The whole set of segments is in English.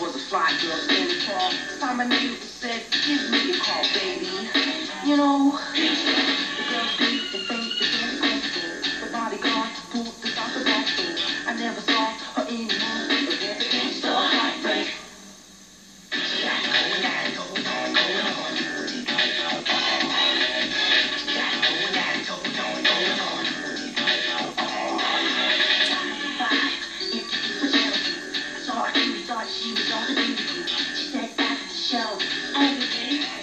was a fly girl in tall. Simon used to said, give me a call, baby. You know, the girls beat the face against the bodyguard pulled the doctor off. I never saw her anymore. show. Everything.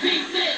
Beat this!